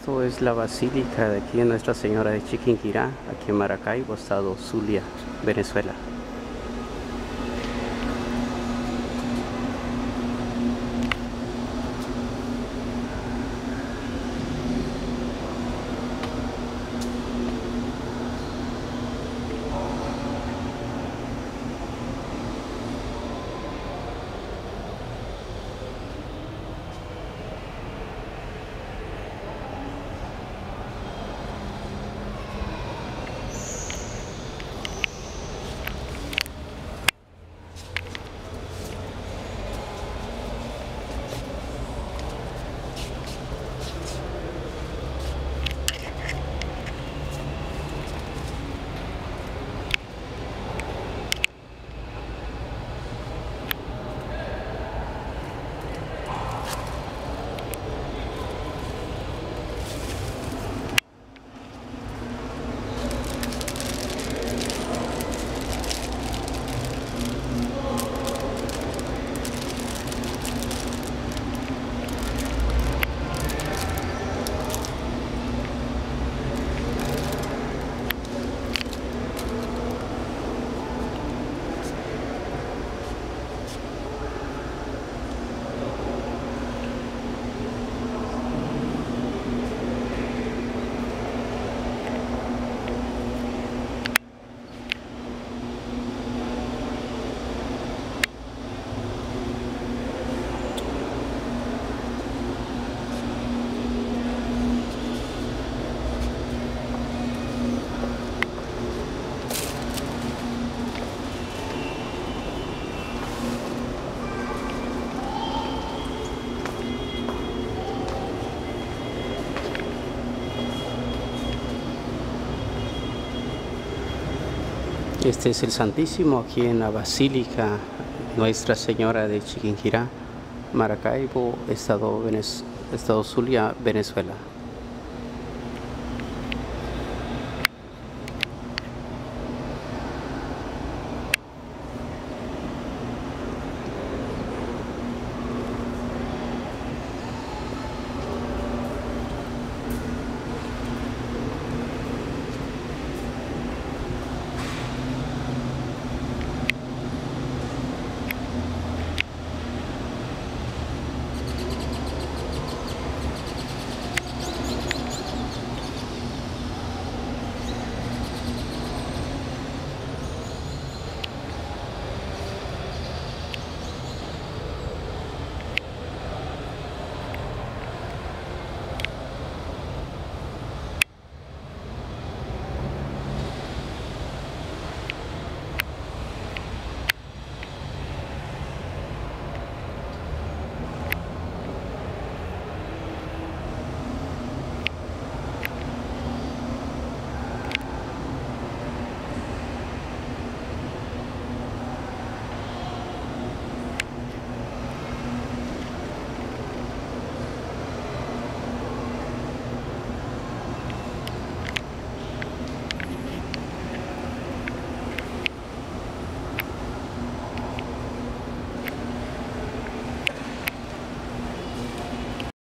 Esto es la basílica de aquí en Nuestra Señora de Chiquinquirá, aquí en Maracaibo, estado Zulia, Venezuela. Este es el Santísimo aquí en la Basílica Nuestra Señora de Chiquinquirá, Maracaibo, Estado, Estado Zulia, Venezuela.